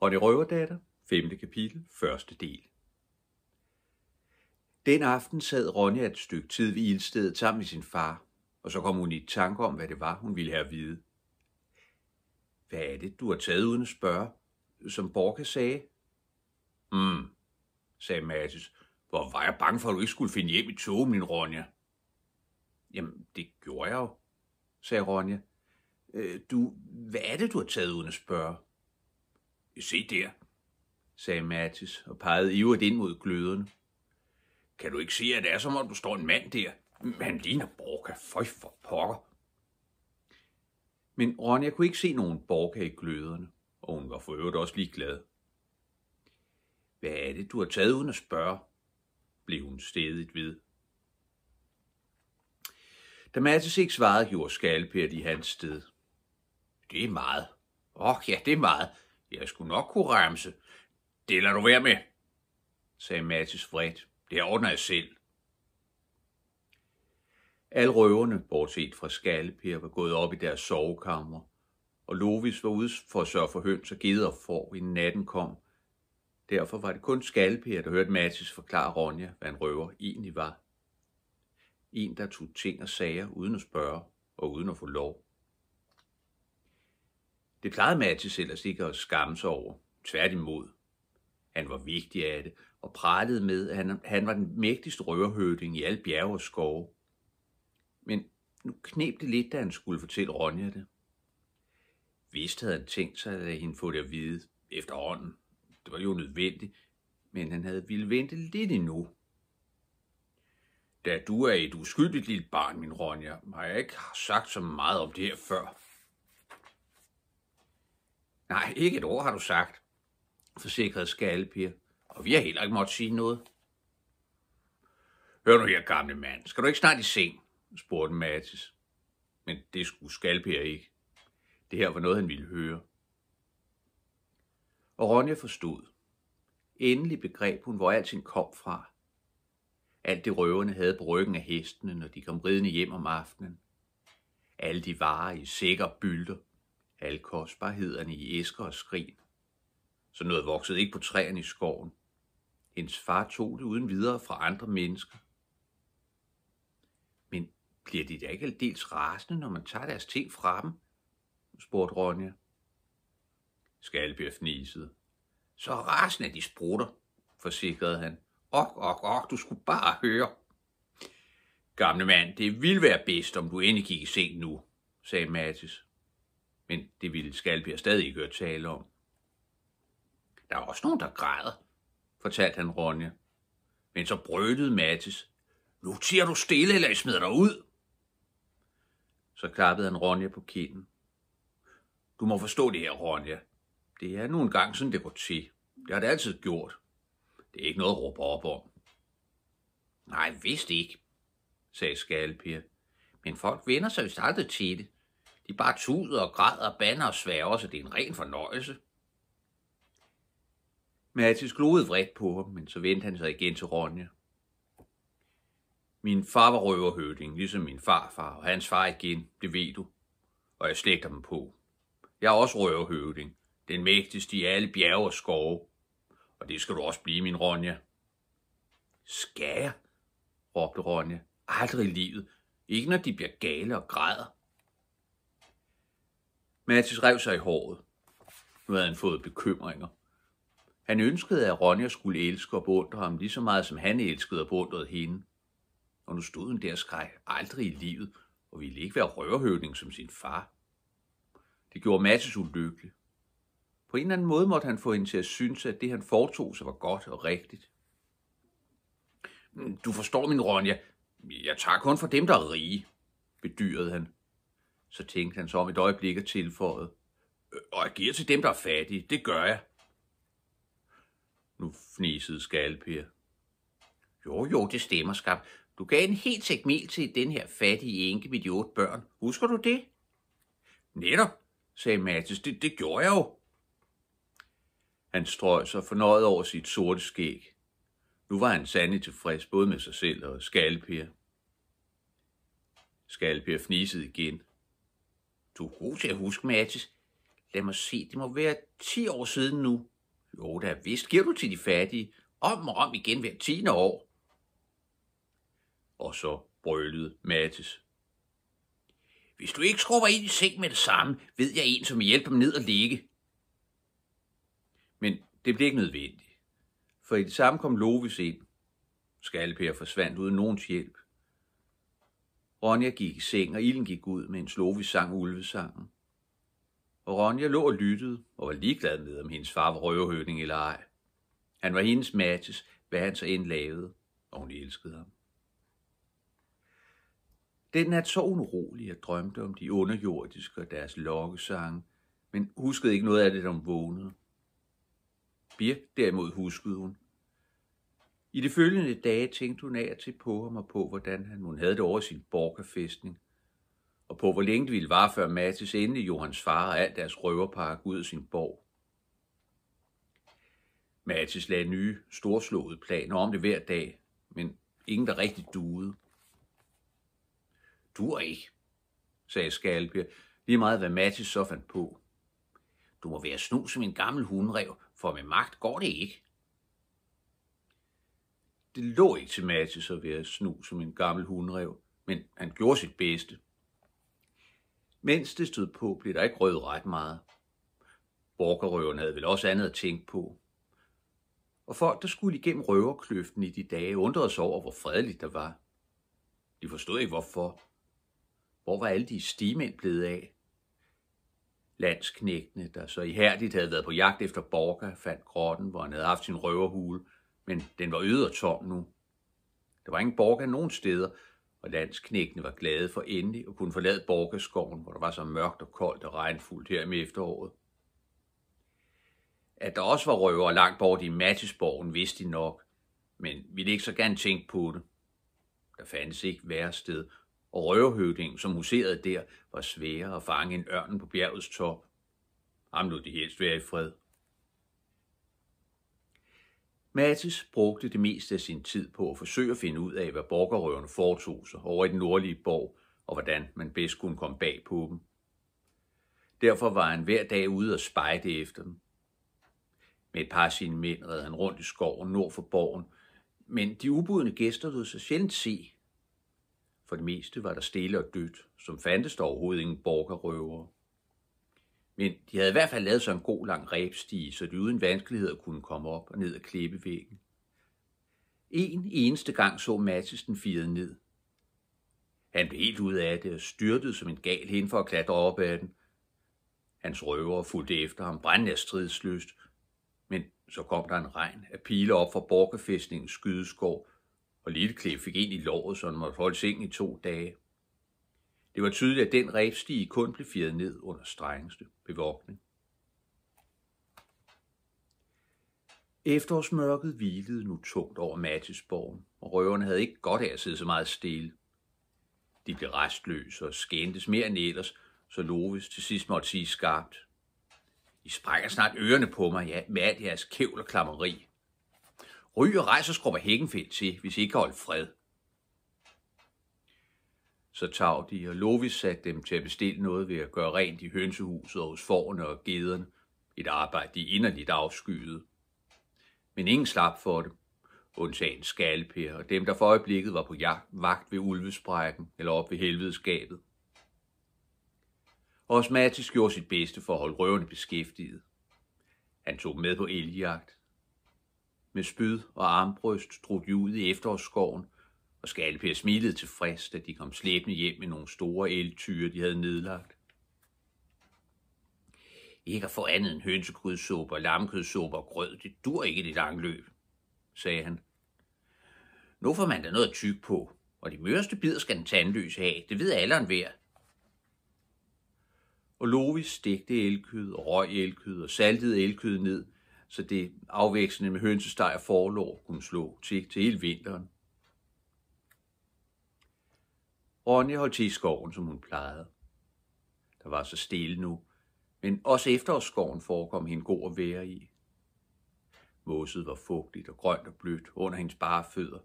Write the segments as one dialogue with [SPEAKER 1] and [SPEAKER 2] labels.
[SPEAKER 1] Og det røverdatter, 5. kapitel, første del. Den aften sad Ronja et stykke tid ved ildstedet sammen med sin far, og så kom hun i tanke om, hvad det var, hun ville have at vide. Hvad er det, du har taget uden at spørge, som Borka sagde? Hmm, sagde Mathis. Hvor var jeg bange for, at du ikke skulle finde hjem i tog, min Ronja? Jamen, det gjorde jeg jo, sagde Ronja. Øh, du, hvad er det, du har taget uden at spørge? Se der, sagde Mathis og pegede ivrigt ind mod gløderne. Kan du ikke se, at det er som om, du står en mand der? Han ligner Borka. Føj for pokker. Men Ronja kunne ikke se nogen Borka i gløderne, og hun var for øvrigt også ligeglad. Hvad er det, du har taget uden at spørge? blev hun stedigt ved. Da Mattis ikke svarede, gjorde Skalpert i hans sted. Det er meget. Åh, oh, ja, det er meget. Jeg skulle nok kunne remse. Det lader du være med, sagde Mathis vredt. Det ordner jeg selv. Alle røverne, bortset fra Skalper, var gået op i deres sovekammer, og Lovis var ude for at sørge for høns og geder for, inden natten kom. Derfor var det kun Skalper, der hørte Mathis forklare Ronja, hvad en røver egentlig var. En, der tog ting og sager uden at spørge og uden at få lov. Det plejede Mathis ellers ikke at skamme sig over. Tværtimod. Han var vigtig af det, og pralede med, at han, han var den mægtigste røverhøvding i alle bjerge og skove. Men nu knep det lidt, da han skulle fortælle Ronja det. Vist havde han tænkt sig at lade hende få det at vide efterhånden. Det var jo nødvendigt, men han havde ville vente lidt endnu. Da du er et uskyldigt lille barn, min Ronja, har jeg ikke sagt så meget om det her før. Nej, ikke et ord har du sagt, forsikrede Skallepir, og vi har heller ikke måttet sige noget. Hør nu her, gamle mand, skal du ikke snart i seng? spurgte Mathis. Men det skulle Skalper ikke. Det her var noget, han ville høre. Og Ronja forstod. Endelig begreb hun, hvor alting kom fra. Alt det røverne havde på ryggen af hestene, når de kom ridende hjem om aftenen. Alle de varer i sækker bylder. Alle kostbarhederne i æsker og skrin. Så noget voksede ikke på træerne i skoven. Hendes far tog det uden videre fra andre mennesker. Men bliver de da ikke aldeles rasende, når man tager deres ting fra dem? spurgte Ronja. Skalbjerg fnisede. Så rasende er de sprutter, forsikrede han. Ok, ok, ok, du skulle bare høre. Gamle mand, det ville være bedst, om du endelig gik i seng nu, sagde Mathis. Men det ville Skalbjerg stadig ikke høre tale om. Der er også nogen, der græder, fortalte han Ronja. Men så brølede Mathis. Nu tiger du stille, eller jeg smider dig ud. Så klappede han Ronja på kinden. Du må forstå det her, Ronja. Det er nu engang sådan, det går til. Det har det altid gjort. Det er ikke noget at råbe op om. Nej, vist ikke, sagde Skalpia. Men folk vender sig vist aldrig til det. De bare tuder og græder og banner og sværger, så det er en ren fornøjelse. Mathis gloede vredt på ham, men så vendte han sig igen til Ronja. Min far var røverhøvding, ligesom min farfar, og hans far igen, det ved du. Og jeg slægter dem på. Jeg er også røverhøvding, den mægtigste i alle bjerge og skove. Og det skal du også blive, min Ronja. Skal jeg? råbte Ronja. Aldrig i livet. Ikke når de bliver gale og græder. Mathis rev sig i håret. Nu havde han fået bekymringer. Han ønskede, at Ronja skulle elske og beundre ham lige så meget, som han elskede og beundrede hende. Og nu stod hun der og skreg aldrig i livet, og ville ikke være røverhøvding som sin far. Det gjorde Mathis ulykkelig. På en eller anden måde måtte han få hende til at synes, at det han foretog sig var godt og rigtigt. Mm, du forstår min Ronja, jeg tager kun for dem, der er rige, bedyrede han. Så tænkte han så om et øjeblik øh, og tilføjede. Og jeg giver til dem, der er fattige, det gør jeg. Nu fnisede Skalper. Jo, jo, det stemmer, skab. Du gav en helt sæk mel til den her fattige enke med de otte børn. Husker du det? Netop, sagde Mathis. Det, det gjorde jeg jo. Han strøg sig fornøjet over sit sorte skæg. Nu var han sandelig tilfreds både med sig selv og Skalper. Skalper fnisede igen. Du er god til at huske, Mathis. Lad mig se, det må være 10 år siden nu. Jo, der er vist. Giver du til de fattige? Om og om igen hver tiende år. Og så brølede Mathis. Hvis du ikke skrubber ind i seng med det samme, ved jeg en, som vil hjælpe dem ned og ligge. Men det blev ikke nødvendigt, for i det samme kom Lovis ind. Skalper forsvandt uden nogens hjælp. Ronja gik i seng, og ilden gik ud, mens Lovis sang ulvesangen. Og Ronja lå og lyttede, og var ligeglad med, om hendes far var røverhøvding eller ej. Han var hendes matches, hvad han så end lavede, og hun elskede ham. Den nat så hun urolig og drømte om de underjordiske og deres lokkesange, men huskede ikke noget af det, da hun vågnede. Birk derimod huskede hun. I de følgende dage tænkte hun af og til på ham og på, hvordan han hun havde det over sin borgerfæstning, og på hvor længe det ville vare før Mathis endelig Johans far og alt deres røverpark ud af sin borg. Mathis lagde nye, storslåede planer om det hver dag, men ingen der rigtig duede. Du er ikke, sagde Skalbjerg, lige meget hvad Mathis så fandt på. Du må være snu som en gammel hundrev, for med magt går det ikke. Det lå ikke til Mathis at være snu som en gammel hundrev, men han gjorde sit bedste. Mens det stod på, blev der ikke rød ret meget. Borgerrøven havde vel også andet at tænke på. Og folk, der skulle igennem røverkløften i de dage, undrede sig over, hvor fredeligt der var. De forstod ikke, hvorfor. Hvor var alle de stigmænd blevet af? Landsknægtene, der så ihærdigt havde været på jagt efter Borga, fandt grotten, hvor han havde haft sin røverhule, men den var øde og tom nu. Der var ingen borger nogen steder, og landsknægtene var glade for endelig at kunne forlade Borgeskoven, hvor der var så mørkt og koldt og regnfuldt her med efteråret. At der også var røver langt bort i Mattisborgen, vidste de nok, men ville ikke så gerne tænke på det. Der fandtes ikke værre sted, og røverhøvdingen, som huserede der, var sværere at fange en ørnen på bjergets top. Ham lod de helst være i fred. Mathis brugte det meste af sin tid på at forsøge at finde ud af, hvad borgerrøverne foretog sig over i den nordlige borg, og hvordan man bedst kunne komme bag på dem. Derfor var han hver dag ude og spejde efter dem. Med et par af sine mænd red han rundt i skoven nord for borgen, men de ubudne gæster lod sig sjældent se, for det meste var der stille og dødt, som fandtes der overhovedet ingen borgerrøvere. Men de havde i hvert fald lavet sig en god lang rebstige, så de uden vanskeligheder kunne komme op og ned ad klippevæggen. En eneste gang så Mathis den firede ned. Han blev helt ud af det og styrtede som en gal hen for at klatre op ad den. Hans røver fulgte efter ham brændende af stridsløst, men så kom der en regn af pile op fra borgerfæstningens skydeskov, og Lille fik ind i låret, så han måtte holde seng i to dage. Det var tydeligt, at den rebstige kun blev firet ned under strengeste bevogtning. Efterårsmørket hvilede nu tungt over Mattisborgen, og røverne havde ikke godt af at sidde så meget stille. De blev restløse og skændtes mere end ellers, så Lovis til sidst måtte sige skarpt. I sprækker snart ørerne på mig, ja, med alt jeres kævl og klammeri. Ryg og rejser skrubber hækkenfelt til, hvis I ikke kan holde fred. Så tav de, og Lovis satte dem til at bestille noget ved at gøre rent i hønsehuset og hos forne og gederne, et arbejde de inderligt afskyede. Men ingen slap for det, undtagen skalper og dem, der for øjeblikket var på jagt, vagt ved ulvesprækken eller op ved helvedeskabet. Også Mathis gjorde sit bedste for at holde røverne beskæftiget. Han tog med på eljagt, med spyd og armbryst drog de ud i efterårsskoven, og Skalper smilede tilfreds, da de kom slæbende hjem med nogle store eltyre, de havde nedlagt. Ikke at få andet end hønsekødsuppe og lammekødsuppe og grød, det dur ikke i det lange løb, sagde han. Nu får man da noget at tykke på, og de mørste bidder skal den tandløse have, det ved alle hver. Og Lovis stegte elkød og røg elkød og saltede elkød ned, så det afvekslende med hønsesteg og forlår kunne slå til, til hele vinteren. Ronja holdt til i skoven, som hun plejede. Der var så stille nu, men også efterårsskoven forekom hende god at være i. Mosset var fugtigt og grønt og blødt under hendes bare fødder.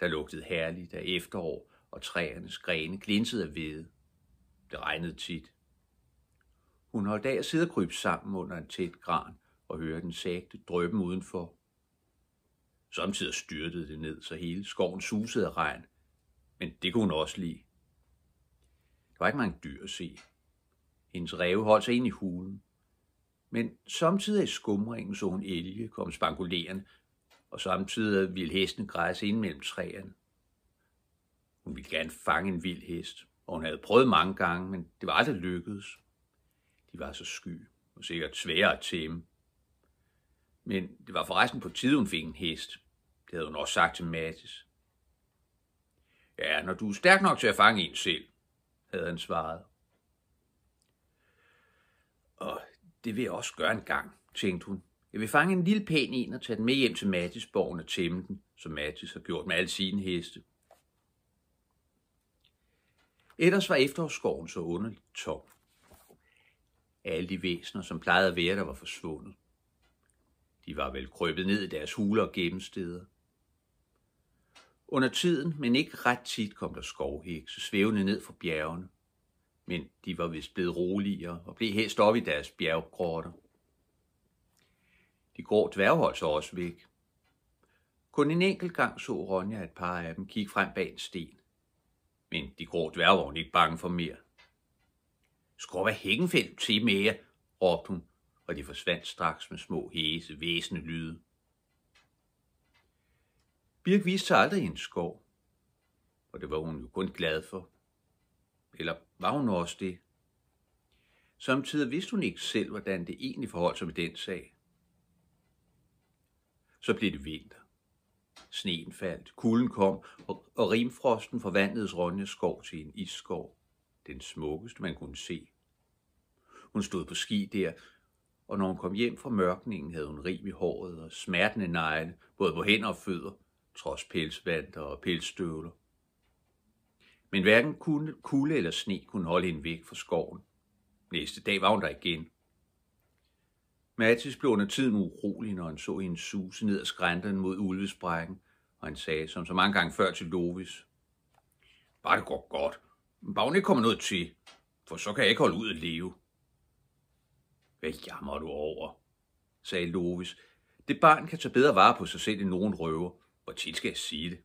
[SPEAKER 1] Der lugtede herligt af efterår, og træernes grene glinsede af hvede. Det regnede tit. Hun holdt af at sidde og krybe sammen under en tæt gran og høre den sagte drøben udenfor. Samtidig styrtede det ned, så hele skoven susede af regn, men det kunne hun også lide. Der var ikke mange dyr at se. Hendes ræve holdt sig ind i hulen, men samtidig i skumringen så hun elge komme spangulerende, og samtidig ville hesten græsse ind mellem træerne. Hun ville gerne fange en vild hest, og hun havde prøvet mange gange, men det var aldrig lykkedes. De var så sky og sikkert svære at tæmme. Men det var forresten på tide, hun fik en hest. Det havde hun også sagt til Mattis. Ja, når du er stærk nok til at fange en selv, havde han svaret. Og det vil jeg også gøre en gang, tænkte hun. Jeg vil fange en lille pæn en og tage den med hjem til Mattisborgen og tæmme den, som Mattis har gjort med alle sine heste. Ellers var efterårsskoven så underligt tom. Alle de væsener, som plejede at være der, var forsvundet. De var vel krøbet ned i deres huler og gemmesteder. Under tiden, men ikke ret tit, kom der skovhekse svævende ned fra bjergene. Men de var vist blevet roligere og blev hæst op i deres bjerggrotter. De grå dværg holdt sig også væk. Kun en enkelt gang så Ronja et par af dem kigge frem bag en sten. Men de grå dværge var hun ikke bange for mere. Skru hvad hækkenfelt til mere, råbte hun, og de forsvandt straks med små hæse, væsende lyde. Birk viste sig aldrig i en skov, og det var hun jo kun glad for. Eller var hun også det? Samtidig vidste hun ikke selv, hvordan det egentlig forholdt sig med den sag. Så blev det vinter. Sneen faldt, kulden kom, og, og rimfrosten forvandlede Ronjas skov til en isskov. Den smukkeste, man kunne se. Hun stod på ski der, og når hun kom hjem fra mørkningen, havde hun rim i håret og smertende negle, både på hænder og fødder, trods pelsvanter og pelsstøvler. Men hverken kulde eller sne kunne holde hende væk fra skoven. Næste dag var hun der igen. Mathis blev under tiden urolig, når han så hende suse ned ad skrænterne mod ulvesprækken, og han sagde, som så mange gange før til Lovis, Bare det går godt. Bare hun ikke kommer noget til, for så kan jeg ikke holde ud at leve. Hvad jammer du over? sagde Lovis. Det barn kan tage bedre vare på sig selv end nogen røver. Hvor tit skal jeg sige det?